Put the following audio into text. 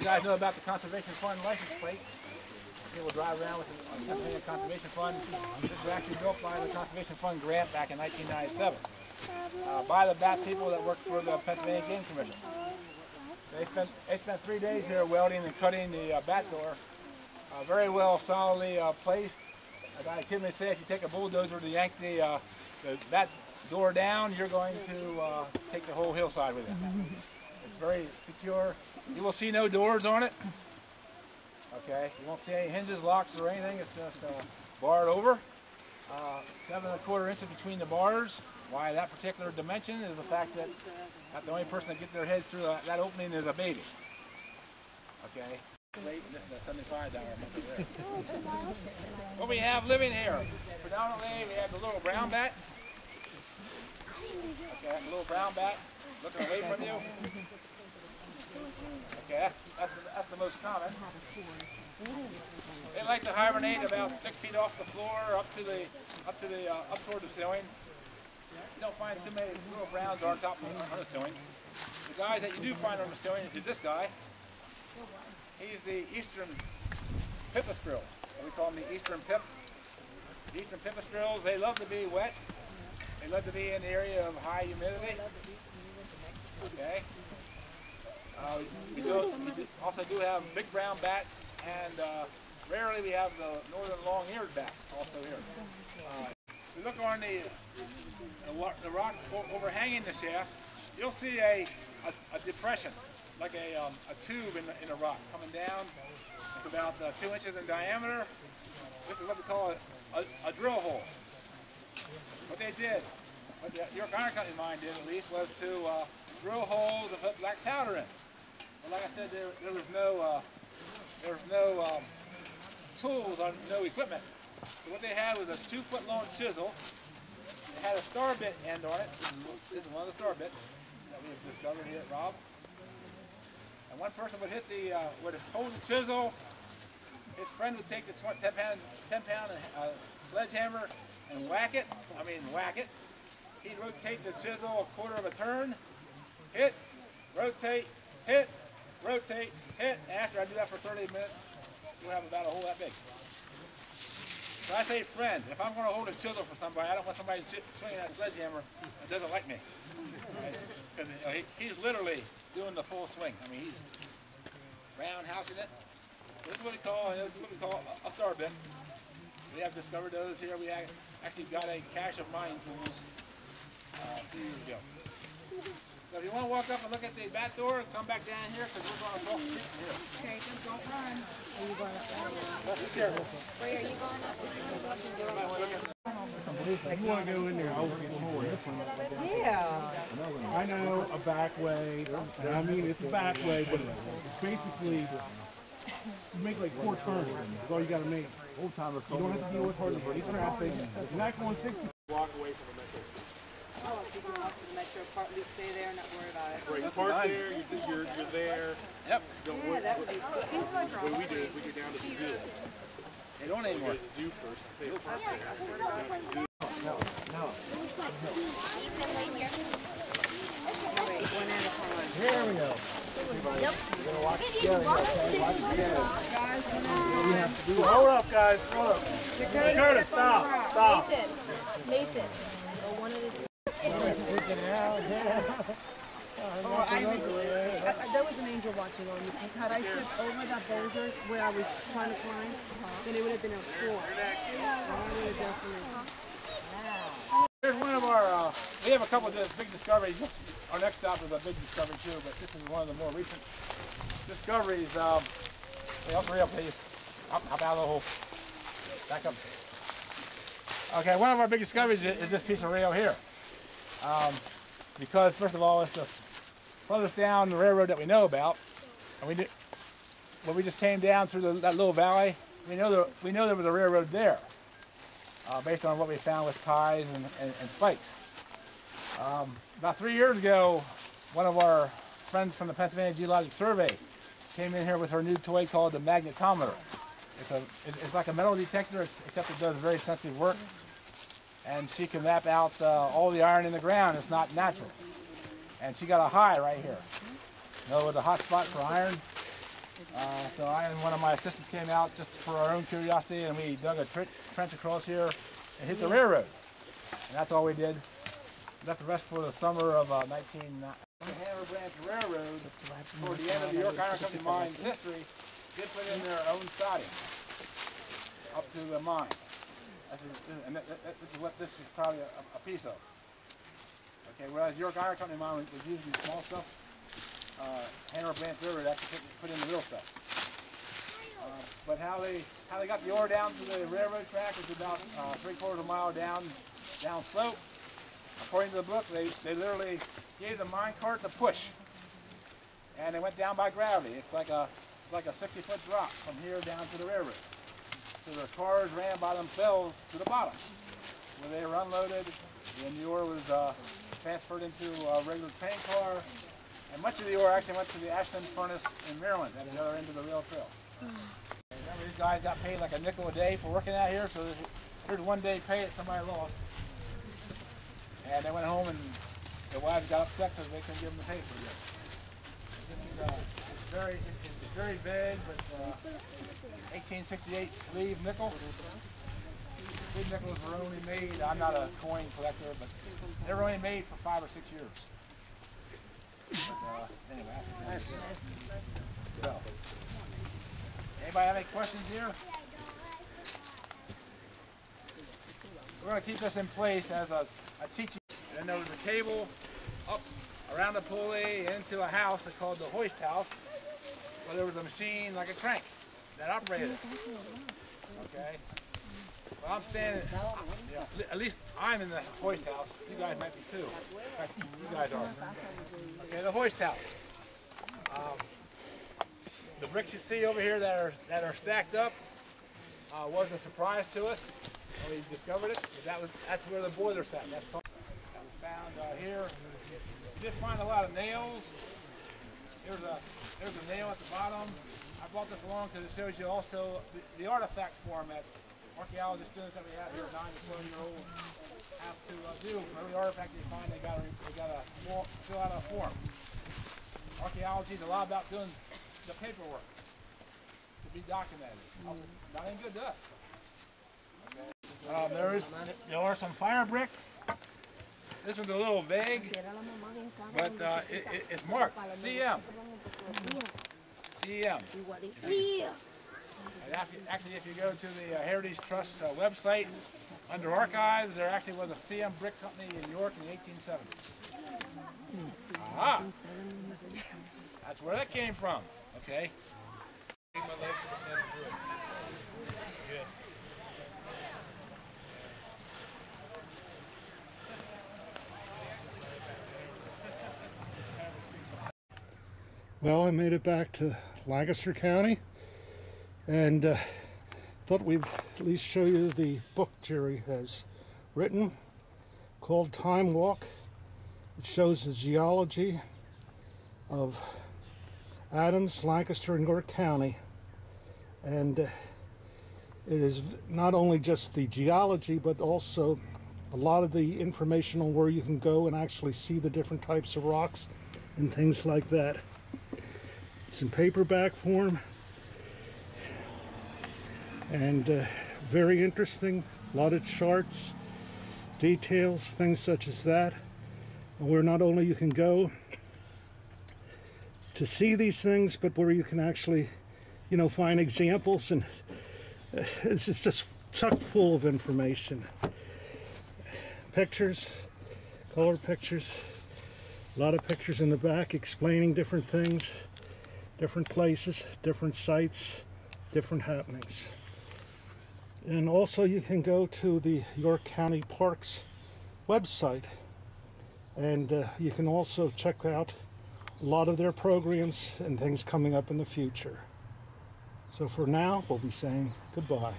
You guys know about the Conservation Fund license plate. People drive around with the Pennsylvania Conservation Fund. This was actually built by the Conservation Fund grant back in 1997 uh, by the bat people that work for the Pennsylvania Game Commission. They spent, they spent three days here welding and cutting the uh, bat door. Uh, very well solidly uh, placed. As I kid say, if you take a bulldozer to yank the, uh, the bat door down, you're going to uh, take the whole hillside with it. It's very secure. You will see no doors on it. Okay, you won't see any hinges, locks, or anything. It's just uh, barred over. Uh, seven and a quarter inches between the bars. Why that particular dimension is the fact that, that the only person that get their head through that, that opening is a baby. Okay. Wait, this is a seventy-five dollar a month there. what we have living here, predominantly we have the little brown bat. Okay, little brown bat looking away from you. Okay, that's, that's, the, that's the most common. They like to hibernate about six feet off the floor, up to the up to the uh, up toward the ceiling. You don't find too many little browns on top of the ceiling. The guys that you do find on the ceiling is this guy. He's the eastern pipistrelle. We call him the eastern pip. The eastern pipistrelles, they love to be wet. They love to be in the area of high humidity. Uh, we, do, we also do have big brown bats, and uh, rarely we have the northern long-eared bat also here. Uh, if you look on the, the rock overhanging the shaft, you'll see a, a, a depression, like a, um, a tube in the, in the rock coming down. It's about uh, two inches in diameter. This is what we call a, a, a drill hole. What they did, what the York Iron Company mine did at least, was to uh, drill holes and put black powder in. But like I said, there, there was no uh, there was no um, tools or no equipment. So what they had was a two foot long chisel. It had a star bit end on it. This is, one of the star bits that we have discovered here at Raab. And one person would hit the uh, would hold the chisel. His friend would take the 20, 10 pound 10 pound uh, sledgehammer and whack it. I mean whack it. He'd rotate the chisel a quarter of a turn, hit, rotate, hit, rotate, hit, after I do that for 30 minutes, you'll have about a hole that big. So I say friend, if I'm going to hold a chisel for somebody, I don't want somebody swinging that sledgehammer that doesn't like me. Because right? you know, he, he's literally doing the full swing. I mean, he's roundhousing it. This is what we call, this is what we call a star bit. We have discovered those here. We actually got a cache of mine tools uh, a few years ago. So if you want to walk up and look at the back door, come back down here because we're going across the here. Okay, just don't run. Are you going up that way? Be careful. Wait, are you going up? If you want to go in there, I'll open the door. Yeah. I know a back way, and I mean it's a back way, but it's basically you make like four turns. That's all you got to make. Old timer. You don't have to deal with hard traffic. You're not going 60. Walk away from the metro Oh, so you can walk to the metro, park, stay there, not worry about it. Right, you park there, you, you're, you're there. Yep. Don't Yeah, worry. that would be cool. He's my What we do is we go down to the zoo. They don't We go to the zoo first. Pay oh, the park Okay, I swear to God. Wait, one at a time. Here we go. Hold up, guys. Hold up. Curtis, stop. Stop. Nathan. Nathan. Oh, one of the Oh, I, I, I, there was an angel watching on me because had I flipped over that boulder where I was trying to climb, then it would have been a four. I would have definitely. Here's one of our, uh, we have a couple of big discoveries. Our next stop is a big discovery too, but this is one of the more recent discoveries. Um, hey, up please. Up, up out of the hole. Back up. Okay, one of our big discoveries is, is this piece of rail here. Um, because first of all, it's the furthest down the railroad that we know about. And we did, when we just came down through the, that little valley, we know, there, we know there was a railroad there uh, based on what we found with ties and, and, and spikes. Um, about three years ago, one of our friends from the Pennsylvania Geologic Survey came in here with her new toy called the magnetometer. It's, a, it's like a metal detector, except it does very sensitive work. And she can map out uh, all the iron in the ground. It's not natural. And she got a high right here. You know, a hot spot for iron. Uh, so I and one of my assistants came out just for our own curiosity, and we dug a trench across here and hit the railroad. And that's all we did. Left the rest for the summer of uh, 19. The Hanover Branch Railroad, toward the end of the York Iron Company mine's history, did put in their own siding up to the mine. This is, and that, that, this is what this is probably a, a piece of. Okay, whereas York Iron Company mine was, was usually small stuff, uh, Hanover Branch Railroad actually put, in the real stuff. Uh, but how they how they got the ore down to the railroad track is about uh, three quarters of a mile down down slope. According to the book, they, they literally gave the mine cart the push, and they went down by gravity. It's like a like a 60 foot drop from here down to the railroad. So the cars ran by themselves to the bottom, where they were unloaded, and the ore was uh, transferred into a regular train car, and much of the ore actually went to the Ashland furnace in Maryland at the other end of the rail trail. Remember, these guys got paid like a nickel a day for working out here, so here's one day pay that somebody lost. And they went home and their wives got upset because they couldn't give them the pay for it. It's very, it's, it's very big, but uh, 1868 sleeve nickel. Sleeve nickels were only made, I'm not a coin collector, but they were only made for five or six years. Anybody have any questions here? We're going to keep this in place as a, a teaching. And there was a cable up around the pulley into a house that's called the hoist house, where there was a machine like a crank that operated it. Okay? Well, I'm yeah, at least I'm in the hoist house. You guys might be too. You guys are. Okay, the hoist house. Um, the bricks you see over here that are that are stacked up uh, was a surprise to us when we discovered it. That was that's where the boiler sat. That's that was found uh, here. Did find a lot of nails. There's a there's a nail at the bottom. I brought this along because it shows you also the, the artifact format. Archaeology students that we have here, nine to twelve year olds, have to uh, do every artifact they find. They got to they got to fill out a form. Archaeology is a lot about doing the paperwork to be documented. Not any good to us. Um, there is there are some fire bricks. This one's a little vague, but uh, it, it, it's marked CM. CM. And actually, if you go to the uh, Heritage Trust uh, website, under archives, there actually was a CM brick company in York in the 1870s. Aha! That's where that came from. Okay. Well, I made it back to Lancaster County and uh, thought we'd at least show you the book Jeri has written called Time Walk. It shows the geology of Adams, Lancaster, and York County. And uh, it is not only just the geology, but also a lot of the information on where you can go and actually see the different types of rocks and things like that. It's in paperback form and uh, very interesting. A lot of charts, details, things such as that. Where not only you can go to see these things, but where you can actually, you know, find examples, and uh, it's it's just chock full of information. Pictures, color pictures, a lot of pictures in the back explaining different things different places, different sites, different happenings. And also, you can go to the York County Parks website and uh, you can also check out a lot of their programs and things coming up in the future. So, for now, we'll be saying goodbye.